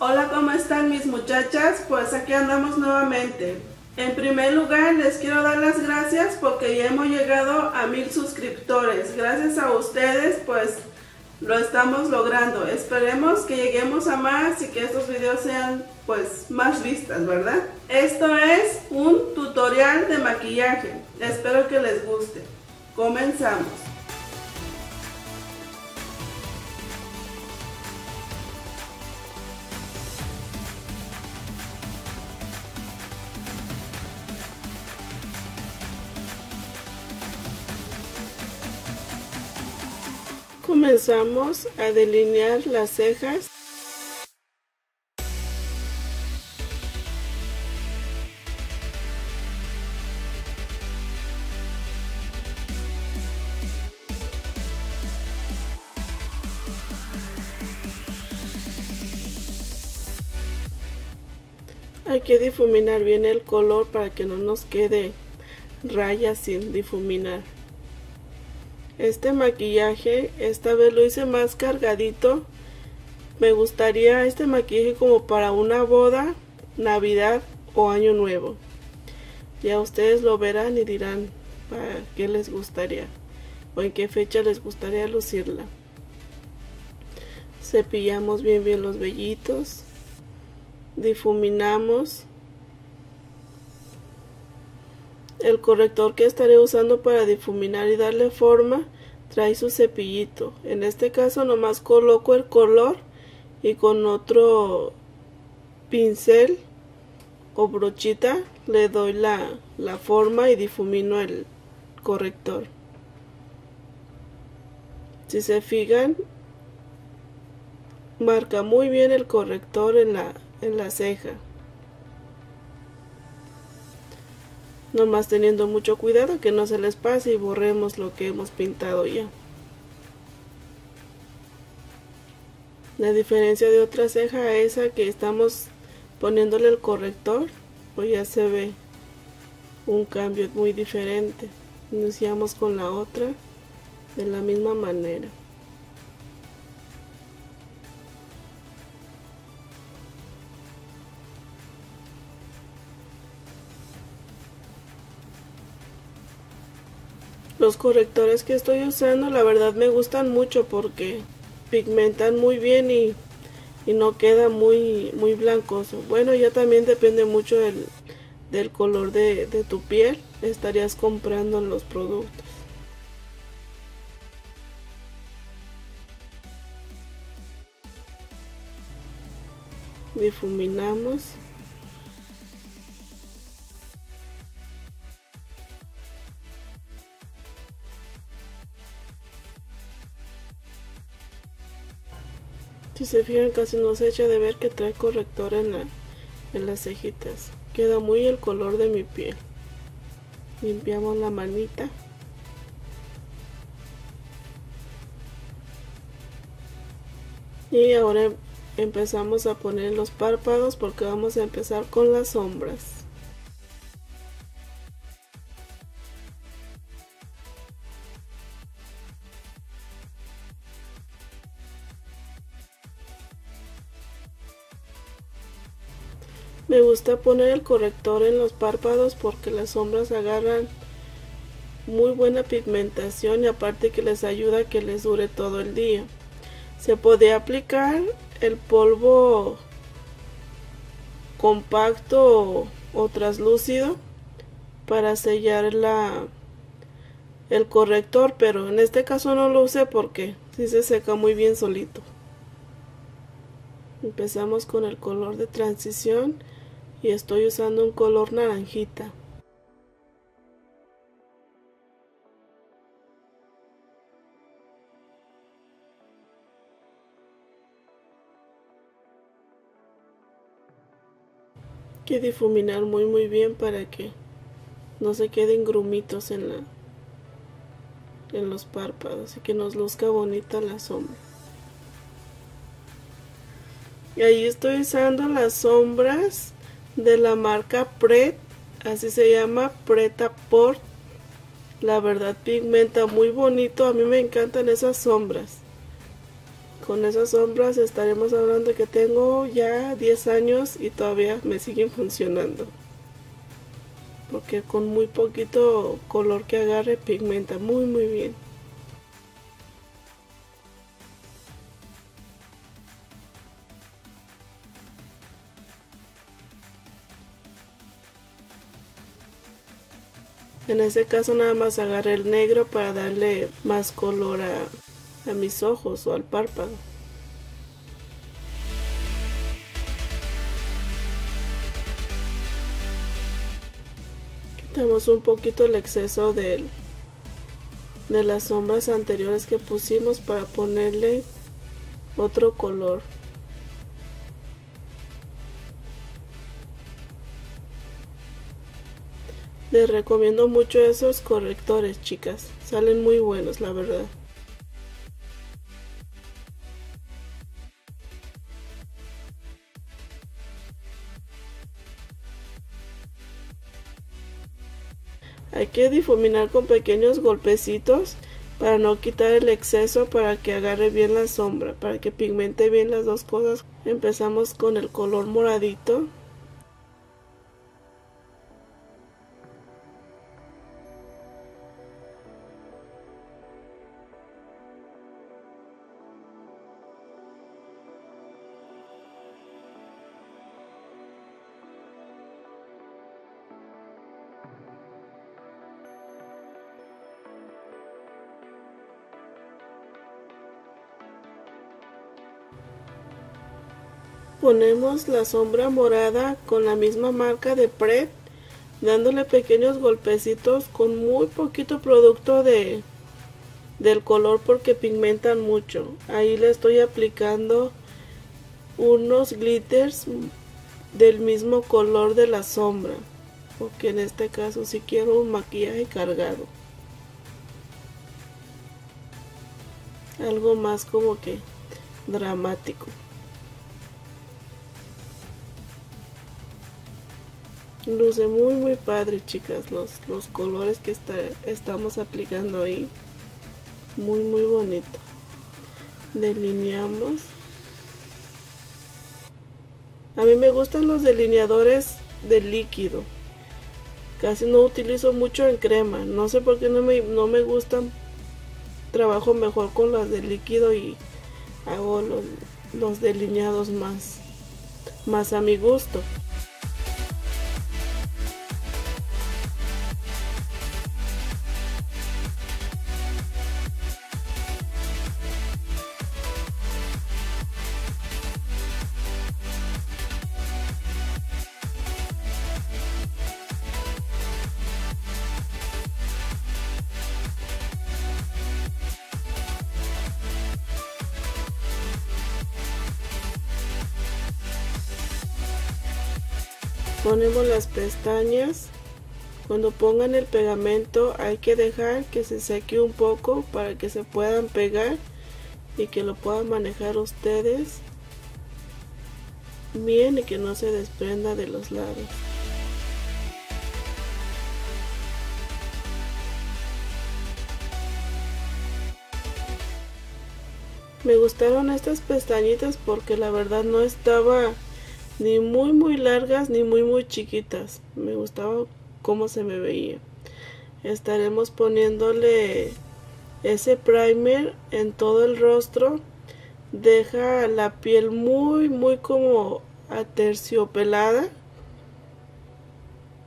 Hola, ¿cómo están mis muchachas? Pues aquí andamos nuevamente. En primer lugar, les quiero dar las gracias porque ya hemos llegado a mil suscriptores. Gracias a ustedes, pues lo estamos logrando. Esperemos que lleguemos a más y que estos videos sean pues más vistas, ¿verdad? Esto es un tutorial de maquillaje. Espero que les guste. Comenzamos. Comenzamos a delinear las cejas. Hay que difuminar bien el color para que no nos quede rayas sin difuminar. Este maquillaje, esta vez lo hice más cargadito. Me gustaría este maquillaje como para una boda, navidad o año nuevo. Ya ustedes lo verán y dirán para qué les gustaría o en qué fecha les gustaría lucirla. Cepillamos bien bien los vellitos. Difuminamos. El corrector que estaré usando para difuminar y darle forma trae su cepillito. En este caso nomás coloco el color y con otro pincel o brochita le doy la, la forma y difumino el corrector. Si se fijan, marca muy bien el corrector en la, en la ceja. Nomás teniendo mucho cuidado que no se les pase y borremos lo que hemos pintado ya. La diferencia de otra ceja a esa que estamos poniéndole el corrector, pues ya se ve un cambio muy diferente. Iniciamos con la otra de la misma manera. Los correctores que estoy usando la verdad me gustan mucho porque pigmentan muy bien y, no queda muy, muy blancoso. Bueno, ya también depende mucho del, color de, de tu piel. Estarías comprando los productos. Difuminamos. Si se fijan casi no se echa de ver que trae corrector en, la, en las cejitas. Queda muy el color de mi piel. Limpiamos la manita. Y ahora empezamos a poner los párpados porque vamos a empezar con las sombras. Me gusta poner el corrector en los párpados porque las sombras agarran muy buena pigmentación y aparte que les ayuda a que les dure todo el día. Se puede aplicar el polvo compacto o, translúcido para sellar la, el corrector, pero en este caso no lo usé porque si se seca muy bien solito. Empezamos con el color de transición y estoy usando un color naranjita. Que difuminar muy muy bien para que no se queden grumitos en la en los párpados y que nos luzca bonita la sombra. Y ahí estoy usando las sombras de la marca Pret, así se llama Preta Port. La verdad pigmenta muy bonito, a mí me encantan esas sombras. con esas sombras estaremos hablando que tengo ya 10 años y todavía me siguen funcionando. Porque con muy poquito color que agarre pigmenta muy muy bien. En ese caso nada más agarré el negro para darle más color a, mis ojos o al párpado. Quitamos un poquito el exceso de las sombras anteriores que pusimos para ponerle otro color. Les recomiendo mucho esos correctores, chicas. Salen muy buenos, la verdad. Hay que difuminar con pequeños golpecitos para no quitar el exceso para que agarre bien la sombra, para que pigmente bien las dos cosas. Empezamos con el color moradito ponemos la sombra morada con la misma marca de Pred dándole pequeños golpecitos con muy poquito producto de del color porque pigmentan mucho. Ahí le estoy aplicando unos glitters del mismo color de la sombra porque en este caso si quiero un maquillaje cargado. Algo más como que dramático luce muy muy padre chicas los, los colores que está, estamos aplicando ahí. Muy muy bonito. Delineamos. A mí me gustan los delineadores de líquido. Casi no utilizo mucho en crema. No sé por qué no me, no me gustan. Trabajo mejor con las de líquido y hago los, los delineados más más a mi gusto ponemos las pestañas. Cuando pongan el pegamento hay que dejar que se seque un poco para que se puedan pegar y que lo puedan manejar ustedes bien y que no se desprenda de los lados. Me gustaron estas pestañitas porque la verdad no estaba ni muy muy largas ni muy muy chiquitas. Me gustaba cómo se me veía. Estaremos poniéndole ese primer en todo el rostro. Deja la piel muy muy como aterciopelada.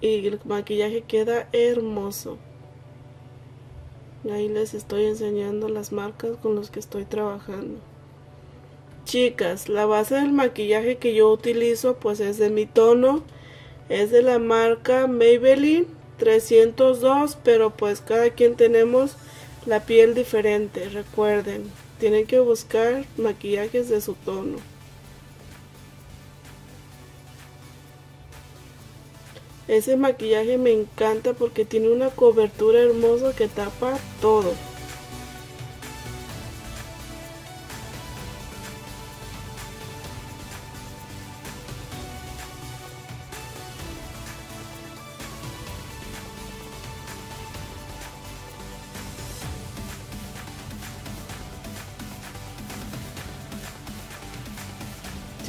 Y el maquillaje queda hermoso. Ahí les estoy enseñando las marcas con los que estoy trabajando Chicas, la base del maquillaje que yo utilizo pues es de mi tono. Es de la marca Maybelline 302, pero pues cada quien tenemos la piel diferente. Recuerden, tienen que buscar maquillajes de su tono. Ese maquillaje me encanta porque tiene una cobertura hermosa que tapa todo.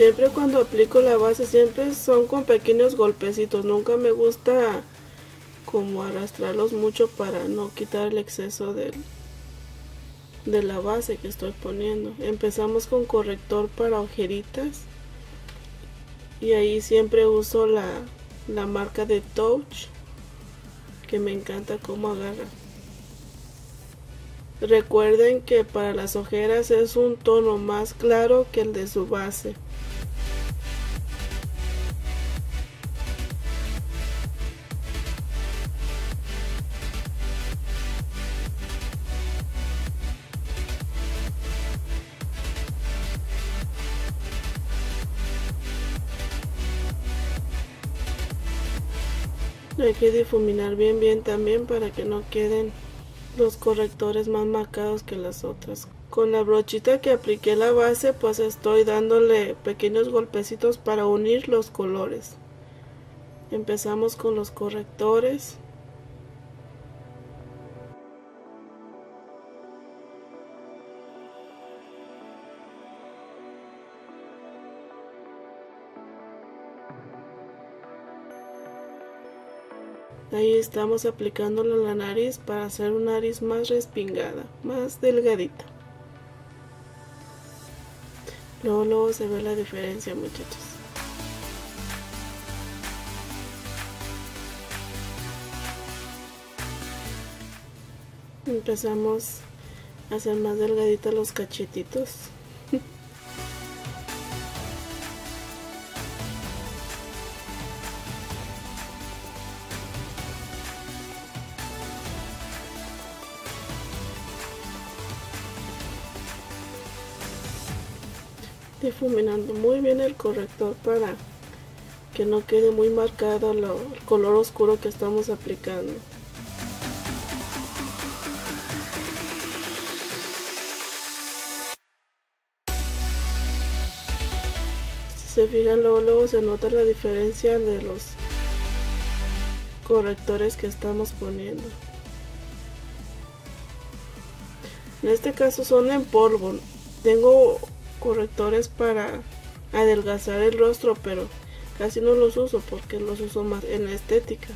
Siempre cuando aplico la base, siempre son con pequeños golpecitos. Nunca me gusta como arrastrarlos mucho para no quitar el exceso de la base que estoy poniendo. Empezamos con corrector para ojeritas. Y ahí siempre uso la, la marca de Touch. Que me encanta cómo agarra. Recuerden que para las ojeras es un tono más claro que el de su base. Hay que difuminar bien bien también para que no queden los correctores más marcados que las otras. Con la brochita que apliqué la base pues estoy dándole pequeños golpecitos para unir los colores. Empezamos con los correctores. Ahí estamos aplicándolo a la nariz para hacer una nariz más respingada, más delgadita. Luego, luego se ve la diferencia muchachos. Empezamos a hacer más delgaditos los cachetitos. Difuminando muy bien el corrector para que no quede muy marcado el color oscuro que estamos aplicando. Si se fijan luego, luego se nota la diferencia de los correctores que estamos poniendo. En este caso son en polvo. Tengo correctores para adelgazar el rostro, pero casi no los uso porque los uso más en la estética.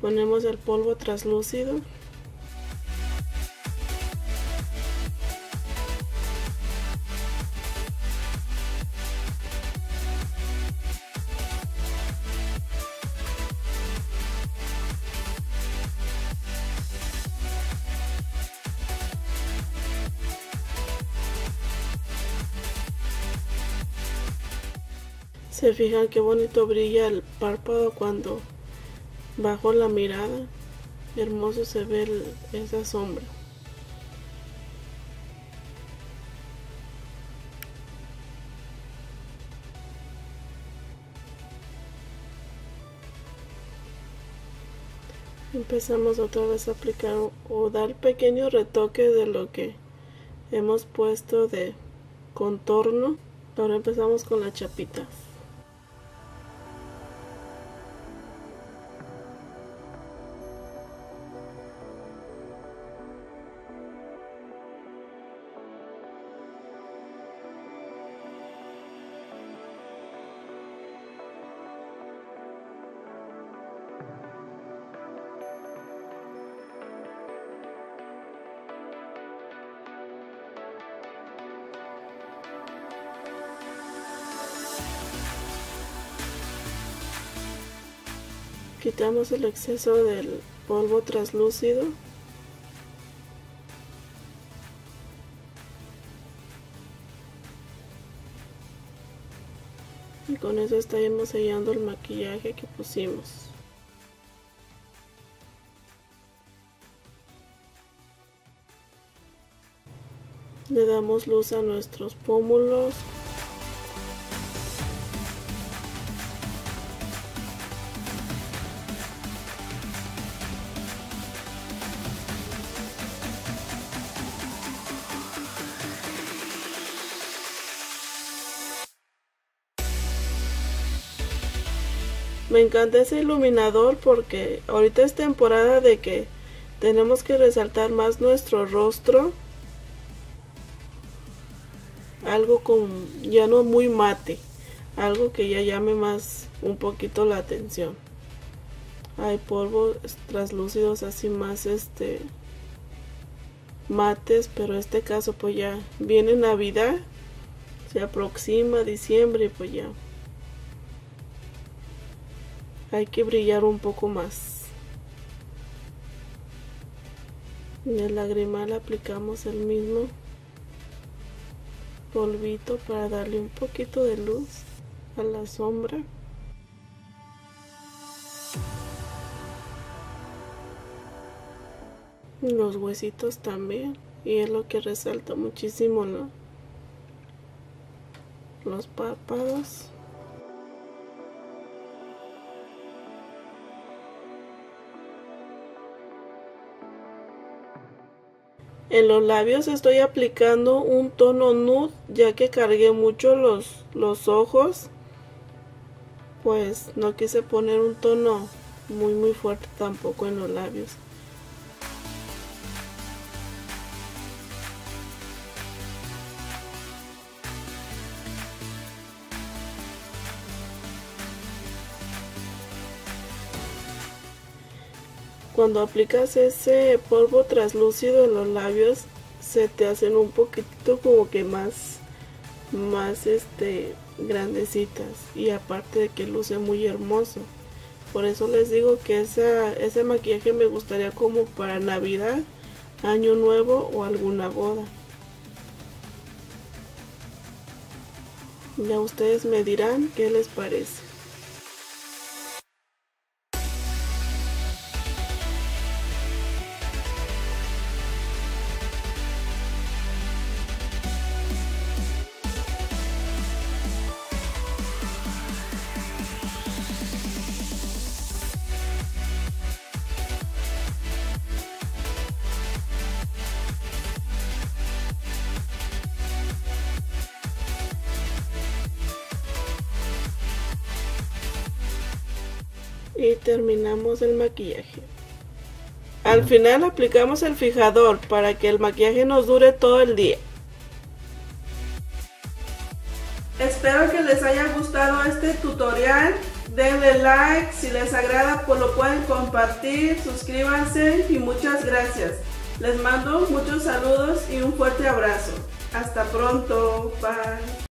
Ponemos el polvo translúcido. Se fijan qué bonito brilla el párpado cuando bajo la mirada. Hermoso se ve esa sombra. Empezamos otra vez a aplicar o dar pequeño retoque de lo que hemos puesto de contorno. Ahora empezamos con la chapita. Quitamos el exceso del polvo translúcido. Y con eso estaremos sellando el maquillaje que pusimos. Le damos luz a nuestros pómulos. me encanta ese iluminador porque ahorita es temporada de que tenemos que resaltar más nuestro rostro. Algo con ya no muy mate, algo que ya llame más un poquito la atención. Hay polvos translúcidos así más este mates, pero en este caso pues ya viene Navidad, se aproxima diciembre y pues ya hay que brillar un poco más. En el lagrimal aplicamos el mismo polvito para darle un poquito de luz a la sombra. Los huesitos también. Y es lo que resalta muchísimo, ¿no? Los párpados. En los labios estoy aplicando un tono nude ya que cargué mucho los, los ojos. Pues no quise poner un tono muy muy fuerte tampoco en los labios. Cuando aplicas ese polvo translúcido en los labios se te hacen un poquitito como que más más este grandecitas. Y aparte de que luce muy hermoso. Por eso les digo que esa, ese maquillaje me gustaría como para navidad año nuevo o alguna boda. Ya ustedes me dirán qué les parece y terminamos el maquillaje. Al final aplicamos el fijador para que el maquillaje nos dure todo el día. Espero que les haya gustado este tutorial. Denle like, si les agrada pues lo pueden compartir, suscríbanse y muchas gracias. Les mando muchos saludos y un fuerte abrazo. Hasta pronto. Bye.